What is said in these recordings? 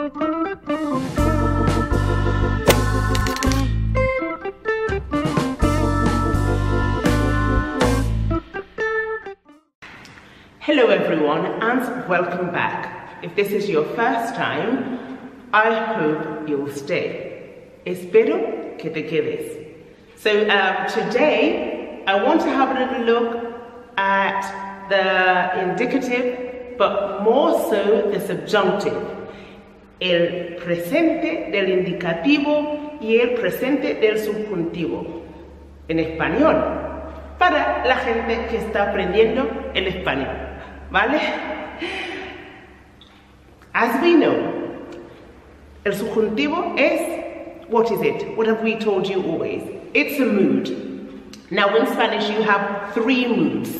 Hello everyone and welcome back. If this is your first time, I hope you'll stay. Espero que te quedes. So um, today, I want to have a little look at the indicative, but more so the subjunctive. El presente del indicativo y el presente del subjuntivo. En español. Para la gente que está aprendiendo el español. ¿Vale? As we know, el subjuntivo es, what is it? What have we told you always? It's a mood. Now in Spanish you have three moods.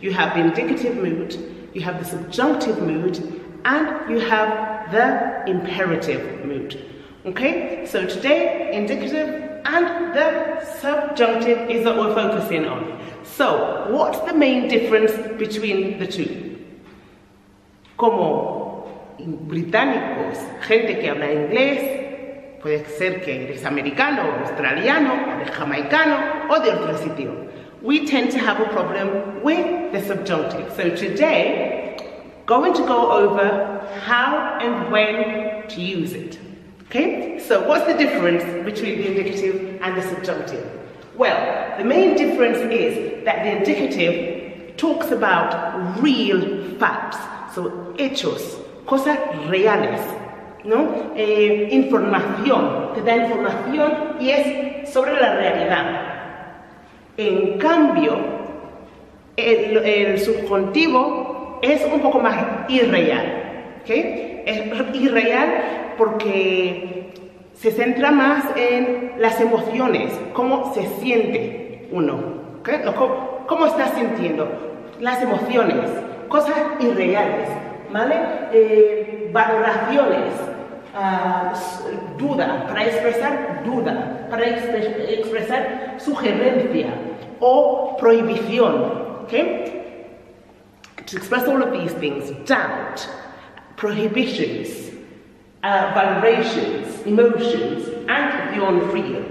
You have the indicative mood, you have the subjunctive mood, and you have the imperative mood. Okay, so today, indicative and the subjunctive is what we're focusing on. So, what's the main difference between the two? Como británicos, gente que habla inglés, puede ser que eres americano, australiano, o de jamaicano, o de otro sitio. We tend to have a problem with the subjunctive. So today, going to go over how and when to use it. Okay, so what's the difference between the indicative and the subjunctive? Well, the main difference is that the indicative talks about real facts, so hechos, cosas reales, ¿no? Eh, información, te da información y es sobre la realidad. En cambio, el, el subjuntivo es un poco más irreal, ¿ok? Es irreal porque se centra más en las emociones, cómo se siente uno, ¿ok? ¿Cómo, cómo está sintiendo? Las emociones, cosas irreales, ¿vale? Eh, valoraciones, uh, duda, para expresar duda, para expres expresar sugerencia o prohibición, ¿ok? To express all of these things, doubt, prohibitions, uh, valorations, emotions, and the unreal.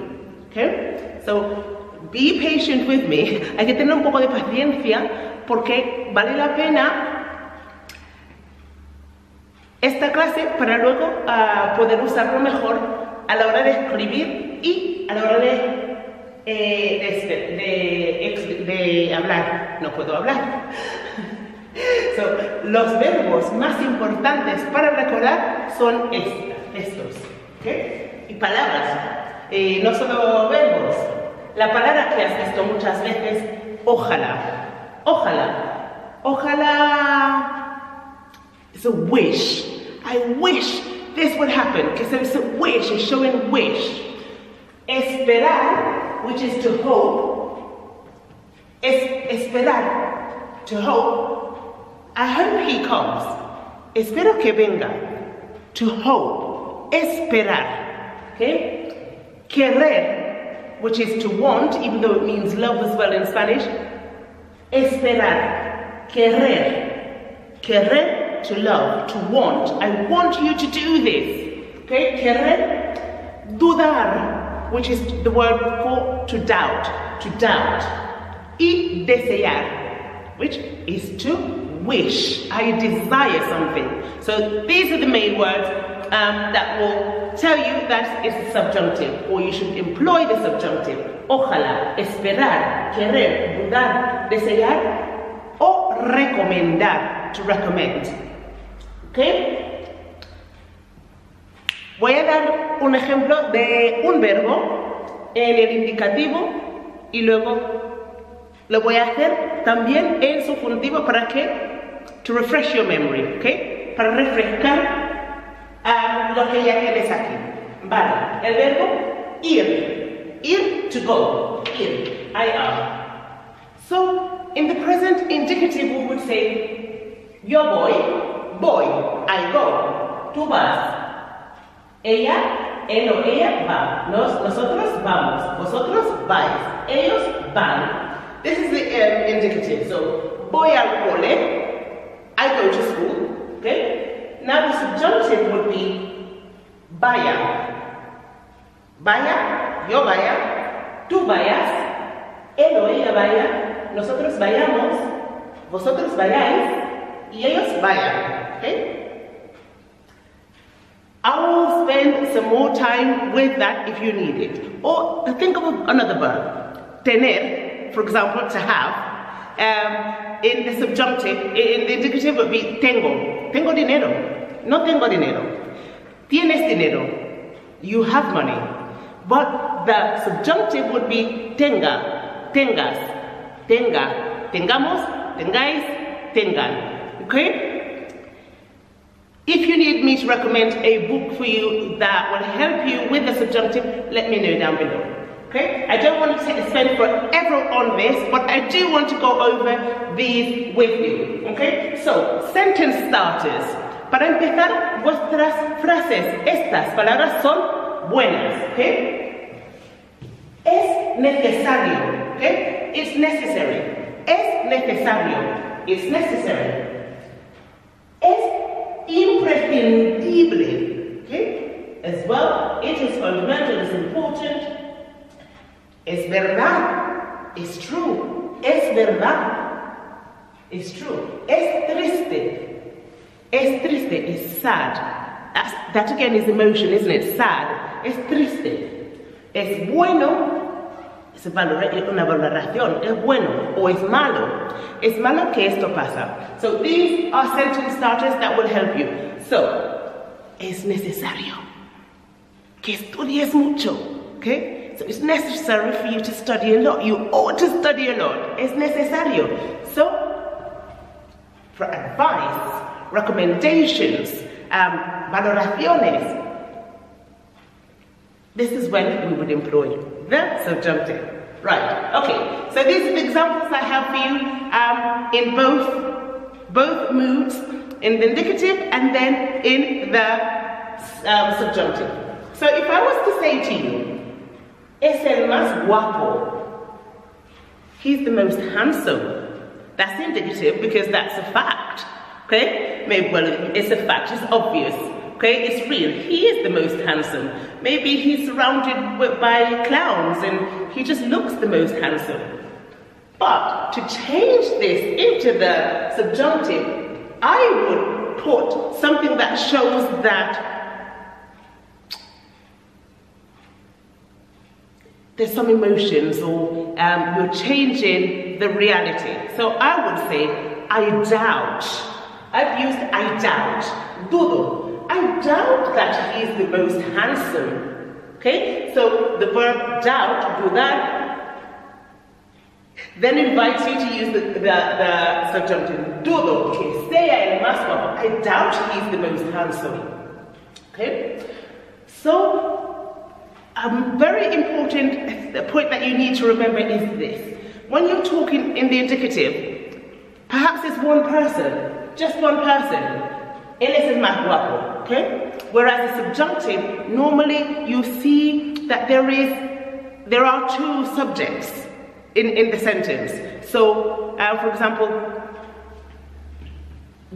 Okay? So, be patient with me. Hay que tener un poco de paciencia porque vale la pena esta clase para luego uh, poder usarlo mejor a la hora de escribir y a la hora de, eh, de, de, de hablar. No puedo hablar. So, los verbos más importantes para recordar son estos. ¿okay? Y palabras, eh, no solo verbos. La palabra que has visto muchas veces, ojalá. Ojalá. Ojalá. It's a wish. I wish this would happen. Because it's a wish, it's showing wish. Esperar, which is to hope. Es esperar, to hope. I hope he comes. Espero que venga. To hope. Esperar. Okay? Querer, which is to want, even though it means love as well in Spanish. Esperar. Querer. Querer, to love, to want. I want you to do this. Okay? Querer. Dudar, which is the word for to doubt. To doubt. Y desear, which is to wish, I desire something. So these are the main words um, that will tell you that it's subjunctive, or you should employ the subjunctive. Ojalá, esperar, querer, dudar, desear, o recomendar, to recommend. ¿Ok? Voy a dar un ejemplo de un verbo en el indicativo y luego lo voy a hacer también en subjuntivo para que to refresh your memory, ¿ok? Para refrescar um, lo que ya tienes aquí. Vale, el verbo ir, ir to go, ir, I am. So, in the present indicative we would say, yo voy, voy, I go, tú vas. Ella, él o ella va. Nos, nosotros vamos. Vosotros vais. Ellos van. This is the um, indicative. So, voy al cole, I go to school, okay? Now the subjunctive would be vaya. Vaya, yo vaya, tú vayas, él o ella vaya, nosotros vayamos, vosotros vayáis y ellos vayan. Okay? I will spend some more time with that if you need it. Or think of another verb. Tener, for example, to have. Um, in the subjunctive, in the indicative would be tengo. Tengo dinero. No tengo dinero. Tienes dinero. You have money. But the subjunctive would be tenga, tengas, tenga, tengamos, tengáis, tengan. Okay? If you need me to recommend a book for you that will help you with the subjunctive, let me know down below. Okay? I don't want to spend forever on this, but I do want to go over these with you. Okay? So, sentence starters. Para empezar, vuestras frases, estas palabras son buenas. Okay? Es necesario. Okay? It's necessary. Es necesario. It's necessary. Es imprescindible. Okay? As well, it is fundamental, it's important. Es verdad. It's true. Es verdad. It's true. Es triste. Es triste. It's sad. That again is emotion, isn't it? Sad. Es triste. Es bueno es una valoración, es bueno o es malo. Es malo que esto pasa. So these are sentence starters that will help you. So, es necesario que estudies mucho, okay? So it's necessary for you to study a lot. You ought to study a lot. Es necesario. So, for advice, recommendations, um, valoraciones, this is when we would employ the subjunctive. Right, okay. So these are the examples I have for you um, in both, both moods, in the indicative and then in the um, subjunctive. So if I was to say to you, es el más guapo, he's the most handsome, that's indicative because that's a fact, okay? Maybe, well, it's a fact, it's obvious. Okay, it's real. He is the most handsome. Maybe he's surrounded by clowns and he just looks the most handsome. But to change this into the subjunctive, I would put something that shows that there's some emotions or um, you're changing the reality. So I would say, I doubt. I've used I doubt. Dudo. I doubt that he is the most handsome. Okay? So the verb doubt, dudar. Then invites you to use the, the, the subjunctive. Dudo que sea el guapo. I doubt he's the most handsome. Okay? So, a very important point that you need to remember is this. When you're talking in the indicative, perhaps it's one person, just one person. Él es guapo, okay? Whereas the subjunctive, normally you see that there is, there are two subjects in, in the sentence. So, uh, for example,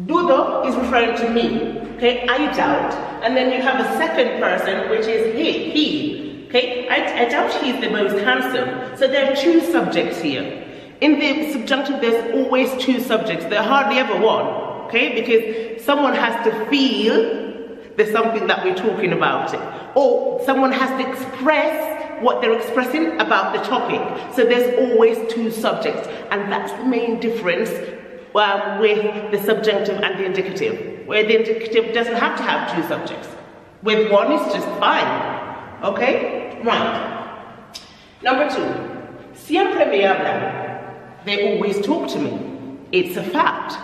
dudo is referring to me, okay? I doubt. And then you have a second person, which is he, he, okay? I, I doubt he's the most handsome. So there are two subjects here. In the subjunctive, there's always two subjects. There are hardly ever one okay? Because someone has to feel there's something that we're talking about it. Or someone has to express what they're expressing about the topic. So there's always two subjects. And that's the main difference um, with the subjunctive and the indicative, where the indicative doesn't have to have two subjects. With one, it's just fine. Okay? Right. Number two, siempre me hablan. They always talk to me. It's a fact.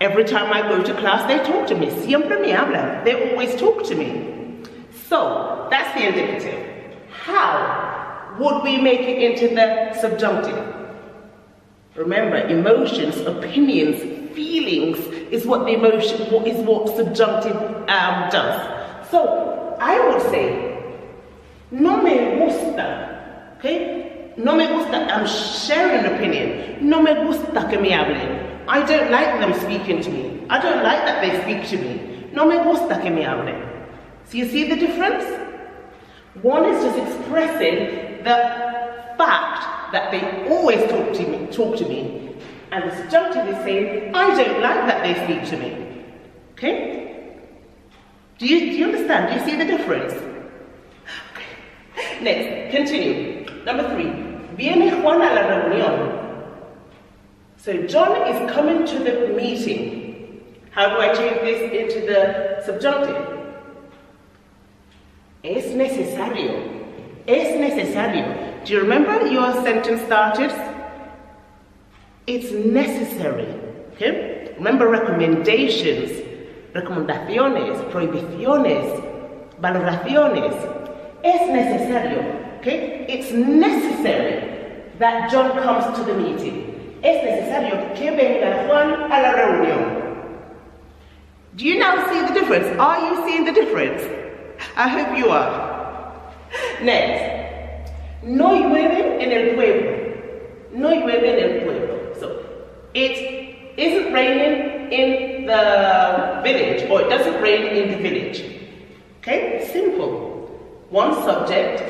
Every time I go to class, they talk to me. Siempre me hablan. They always talk to me. So, that's the indicative. How would we make it into the subjunctive? Remember, emotions, opinions, feelings is what the emotion, is what subjunctive um, does. So, I would say, no me gusta, okay? No me gusta, I'm sharing an opinion. No me gusta que me hablen. I don't like them speaking to me. I don't like that they speak to me. No me gusta que me hablen. So you see the difference? One is just expressing the fact that they always talk to me, talk to me, and the subjunctive is saying, I don't like that they speak to me. Okay? Do you, do you understand? Do you see the difference? Next, continue. Number three. Viene Juan a la reunión. So John is coming to the meeting. How do I change this into the subjunctive? Es necesario. Es necesario. Do you remember your sentence started? It's necessary. Okay? Remember recommendations, recomendaciones, prohibiciones, valoraciones. Es necesario. Okay? It's necessary that John comes to the meeting. Es necesario que venga Juan a la reunión. Do you now see the difference? Are you seeing the difference? I hope you are. Next. No llueve en el pueblo. No llueve en el pueblo. So, it isn't raining in the village, or it doesn't rain in the village. Okay? Simple. One subject,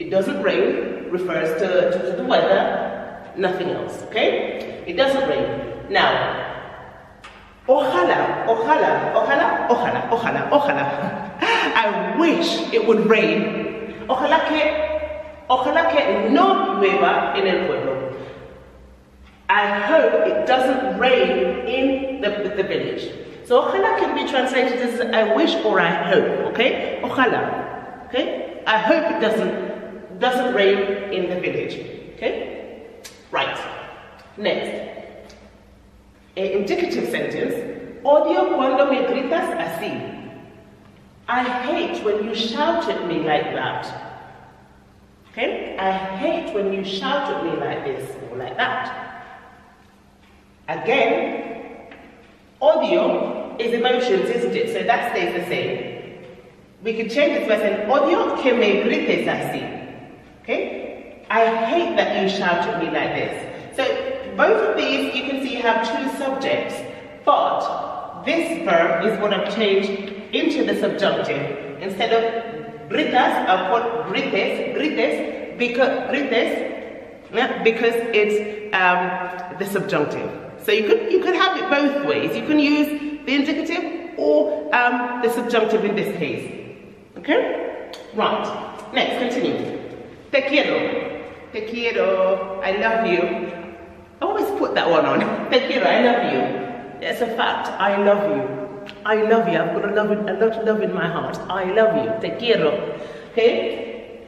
it doesn't rain, refers to, to the weather, nothing else. Okay? It doesn't rain. Now, Ojalá, ojalá, ojalá, ojalá, ojalá, ojalá. I wish it would rain. Ojalá que, ojalá que no llueva en el pueblo. I hope it doesn't rain in the, the village. So ojalá can be translated as I wish or I hope, okay? Ojalá, okay? I hope it doesn't, doesn't rain in the village, okay? Right, next. A indicative sentence, odio cuando me gritas así. I hate when you shout at me like that. Okay? I hate when you shout at me like this or like that. Again, odio is emotions, isn't it? So that stays the same. We could change this saying, odio que me grites así. Okay? I hate that you shout at me like this. So both of these, you can see, have two subjects, but this verb is what I've changed into the subjunctive. Instead of gritas, I've put grites, grites, because, grites, because it's um, the subjunctive. So you could, you could have it both ways. You can use the indicative or um, the subjunctive in this case. Okay? Right. Next, continue. Te quiero. Te quiero. I love you. I always put that one on. Te quiero. I love you. It's a fact, I love you. I love you, I've got a, love, a lot of love in my heart. I love you, te quiero. Okay?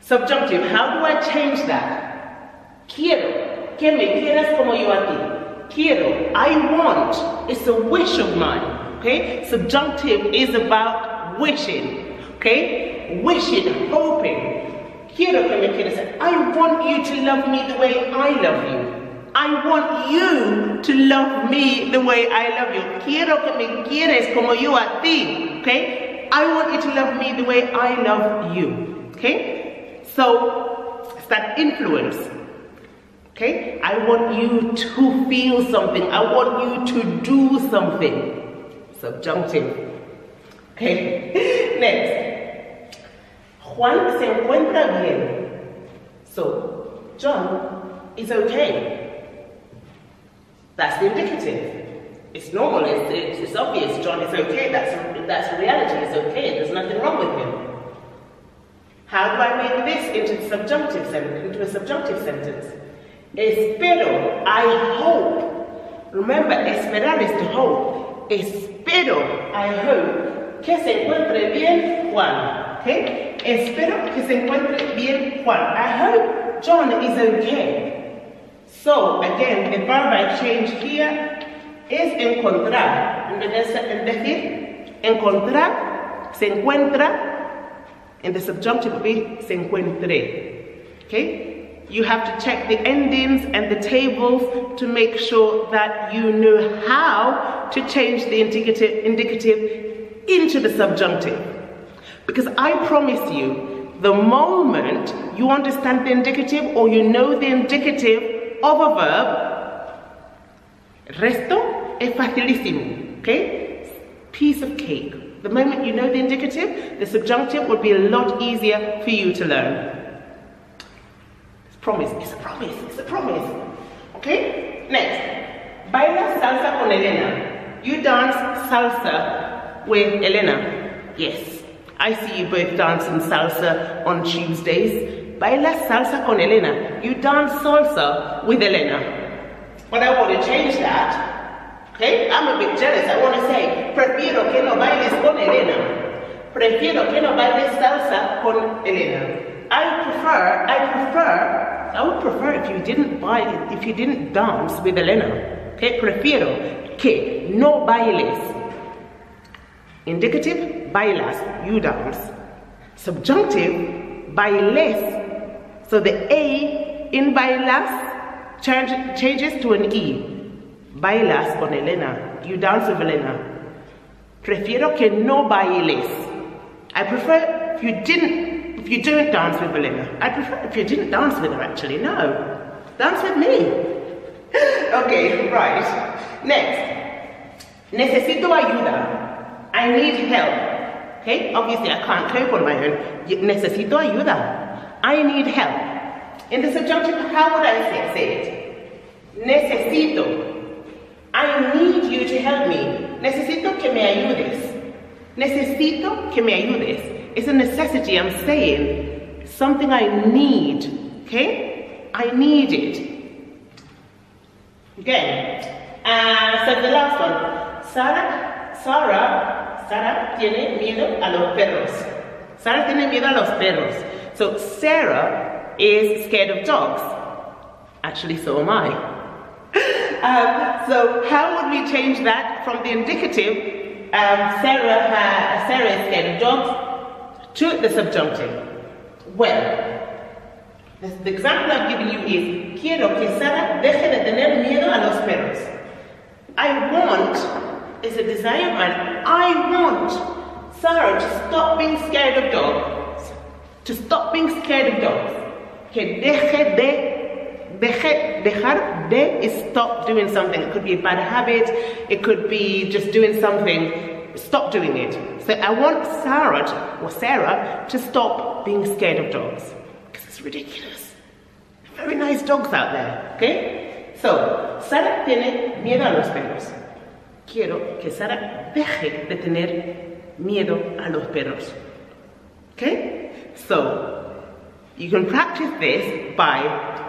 Subjunctive, how do I change that? Quiero, que me quieras como yo a ti. Quiero, I want, it's a wish of mine. Okay? Subjunctive is about wishing. Okay? Wishing, hoping, Quiero que me quieras. I want you to love me the way I love you. I want you to love me the way I love you. Quiero que me quieres como yo a ti. Okay? I want you to love me the way I love you. Okay? So, it's that influence. Okay? I want you to feel something. I want you to do something. Subjunctive. Okay? Next. Juan se encuentra bien. So, John is okay. That's the indicative. It's normal, it's, it's, obvious, John is okay, that's, that's reality, it's okay, there's nothing wrong with him. How do I make this into subjunctive into a subjunctive sentence? Espero, I hope. Remember, esperar is to hope. Espero, I hope, que se encuentre bien Juan. Okay? Espero que se encuentre bien Juan. I hope John is okay. So, again, the verb I changed here is encontrar. En vez de decir encontrar, se encuentra, and the subjunctive will be se encuentre. Okay? You have to check the endings and the tables to make sure that you know how to change the indicative, indicative into the subjunctive. Because I promise you, the moment you understand the indicative or you know the indicative of a verb, resto es facilísimo, ¿ok? Piece of cake. The moment you know the indicative, the subjunctive would be a lot easier for you to learn. It's a promise, it's a promise, it's a promise. Okay? Next. Baila salsa con Elena. You dance salsa with Elena. Yes. I see you both dancing salsa on Tuesdays. Baila salsa con Elena. You dance salsa with Elena. But I want to change that. Okay? I'm a bit jealous. I want to say, prefiero que no bailes con Elena. Prefiero que no bailes salsa con Elena. I prefer, I prefer, I would prefer if you didn't buy, if you didn't dance with Elena. Okay? Prefiero que no bailes. Indicative, bailas, you dance. Subjunctive, bailes. So the A in bailas change, changes to an E. Bailas con Elena. You dance with Elena. Prefiero que no bailes. I prefer if you didn't, if you don't dance with Elena. I prefer if you didn't dance with her actually. No. Dance with me. okay, right. Next. Necesito ayuda. I need help. Okay, obviously I can't cope on my own. Necesito ayuda. I need help. In the subjunctive, how would I say, it? Necesito. I need you to help me. Necesito que me ayudes. Necesito que me ayudes. It's a necessity, I'm saying. Something I need. Okay? I need it. Okay. Uh, so the last one. Sara, Sara, Sara tiene miedo a los perros. Sara tiene miedo a los perros. So Sarah is scared of dogs. Actually, so am I. um, so how would we change that from the indicative, um, Sarah, ha, Sarah is scared of dogs, to the subjunctive? Well, the, example I've given you is, quiero que Sara deje de tener miedo a los perros. I want is a desire man. I want Sarah to stop being scared of dogs. To stop being scared of dogs que deje de, deje, dejar de is stop doing something. It could be a bad habit, it could be just doing something, stop doing it. So I want Sarah, to, or Sarah, to stop being scared of dogs. Because it's ridiculous. Very nice dogs out there, okay? So, Sara tiene miedo a los perros. Quiero que Sara deje de tener miedo a los perros. Okay? So, you can practice this by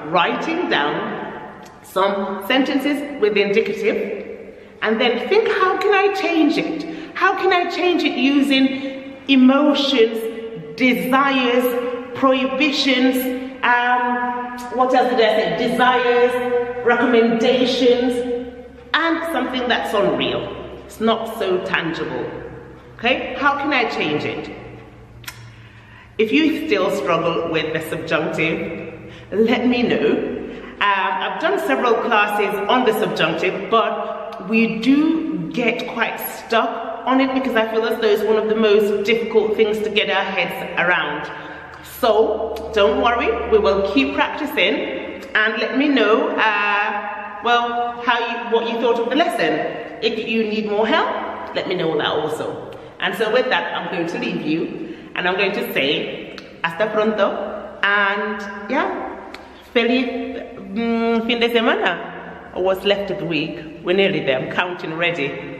writing down some sentences with the indicative and then think how can I change it? How can I change it using emotions, desires, prohibitions, um, what else did I say? Desires, recommendations, and something that's unreal. It's not so tangible. Okay, how can I change it? If you still struggle with the subjunctive, let me know. Um, I've done several classes on the subjunctive, but we do get quite stuck on it because I feel as though it's one of the most difficult things to get our heads around. So don't worry, we will keep practicing and let me know, uh, well, how you, what you thought of the lesson. If you need more help, let me know that also. And so with that, I'm going to leave you and I'm going to say hasta pronto and yeah, feliz um, fin de semana what's left of the week. We're nearly there, I'm counting already.